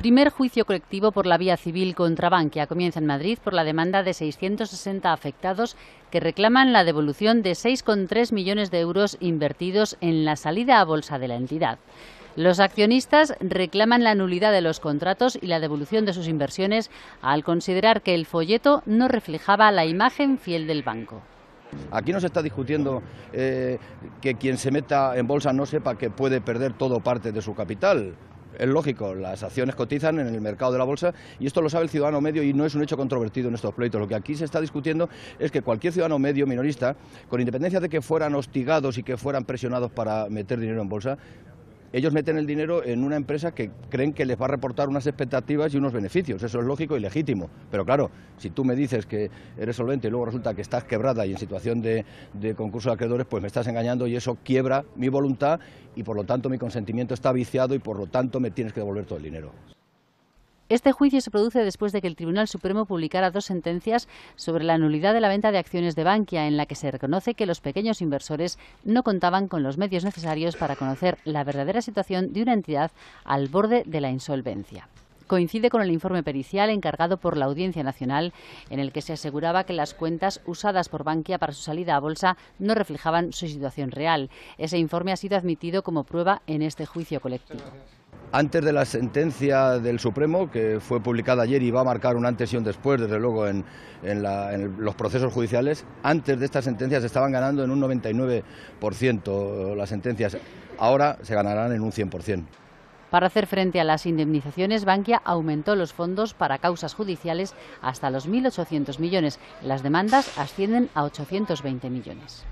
Primer juicio colectivo por la vía civil contra Bankia comienza en Madrid por la demanda de 660 afectados que reclaman la devolución de 6,3 millones de euros invertidos en la salida a bolsa de la entidad. Los accionistas reclaman la nulidad de los contratos y la devolución de sus inversiones al considerar que el folleto no reflejaba la imagen fiel del banco. Aquí no se está discutiendo eh, que quien se meta en bolsa no sepa que puede perder todo parte de su capital es lógico, las acciones cotizan en el mercado de la bolsa y esto lo sabe el ciudadano medio y no es un hecho controvertido en estos pleitos. Lo que aquí se está discutiendo es que cualquier ciudadano medio minorista, con independencia de que fueran hostigados y que fueran presionados para meter dinero en bolsa, ellos meten el dinero en una empresa que creen que les va a reportar unas expectativas y unos beneficios. Eso es lógico y legítimo. Pero claro, si tú me dices que eres solvente y luego resulta que estás quebrada y en situación de, de concurso de acreedores, pues me estás engañando y eso quiebra mi voluntad y por lo tanto mi consentimiento está viciado y por lo tanto me tienes que devolver todo el dinero. Este juicio se produce después de que el Tribunal Supremo publicara dos sentencias sobre la nulidad de la venta de acciones de Bankia, en la que se reconoce que los pequeños inversores no contaban con los medios necesarios para conocer la verdadera situación de una entidad al borde de la insolvencia coincide con el informe pericial encargado por la Audiencia Nacional, en el que se aseguraba que las cuentas usadas por Bankia para su salida a bolsa no reflejaban su situación real. Ese informe ha sido admitido como prueba en este juicio colectivo antes de la sentencia del Supremo, que fue publicada ayer y va a marcar un antes y un después, desde luego, en, los procesos judiciales, antes de esta sentencia se estaban ganando en un 99% las sentencias, ahora se ganarán en un 100%. Para hacer frente a las indemnizaciones, Bankia aumentó los fondos para causas judiciales hasta los 1.800 millones. Las demandas ascienden a 820 millones.